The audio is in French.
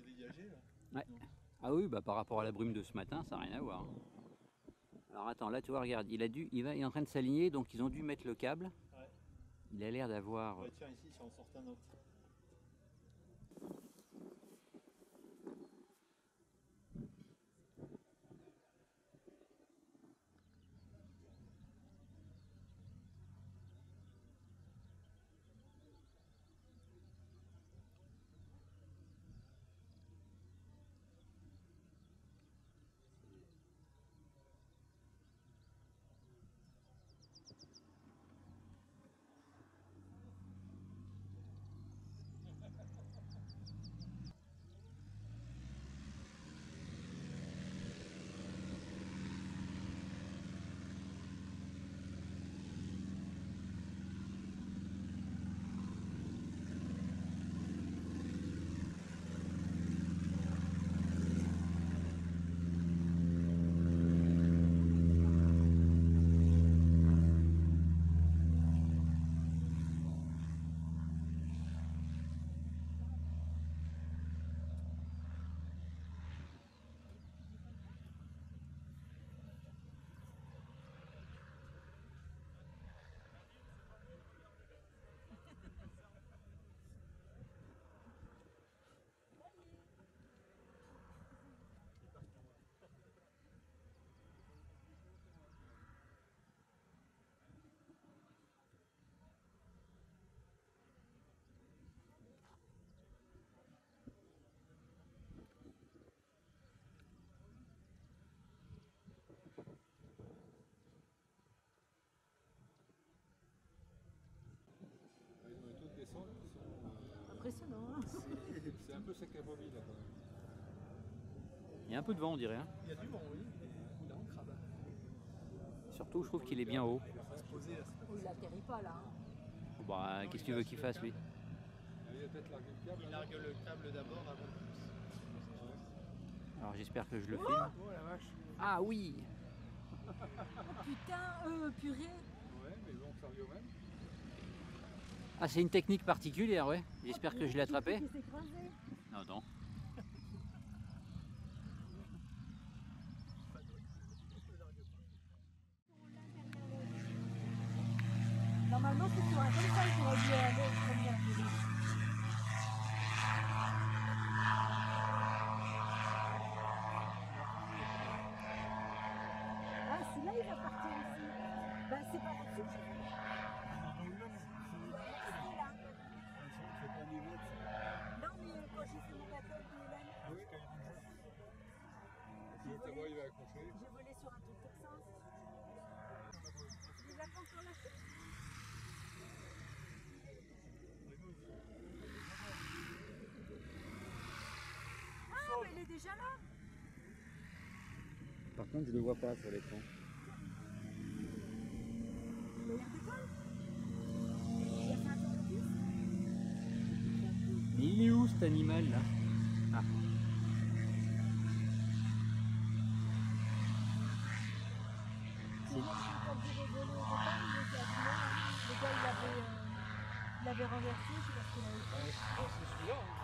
voyager là. Ouais. Ah oui, bah par rapport à la brume de ce matin, ça n'a rien à voir. Alors attends, là tu vois, regarde, il a dû, il, va, il est en train de s'aligner, donc ils ont dû mettre le câble. Ouais. Il a l'air d'avoir. Ouais, tiens, ici, si on sort un autre. Peu sec à Bobby là quand même. Il y a un peu de vent, on dirait. hein. Il y a du vent, oui. Il est en crabe. Surtout, je trouve qu'il est bien haut. Il va se poser là. Oh, il atterrit pas là. hein. Bah, qu'est-ce que tu veux qu'il fasse lui? Il a peut-être largué le câble. Il là. largue le câble d'abord avant de Alors j'espère que je le filme. Oh la vache Ah oui Putain, euh, purée. Ouais, mais bon, ça revient au même. Ah, c'est une technique particulière, ouais. J'espère que je l'ai attrapé. S'est écrasé. Non, non. Normalement, c'est sur un comme ça qu'il aurait dû aller très bien. Ah, celui-là, il va partir aussi. Bah, c'est pas j'ai volé sur un truc Texas. Il a pas encore lâché Ah, mais il est déjà là Par contre, je le vois pas sur l'écran. Il a Mais il est où cet animal là Ah. Il. Le gars, il avait, euh, renversé, je sais pas ce qu'il avait fait. Celui-là.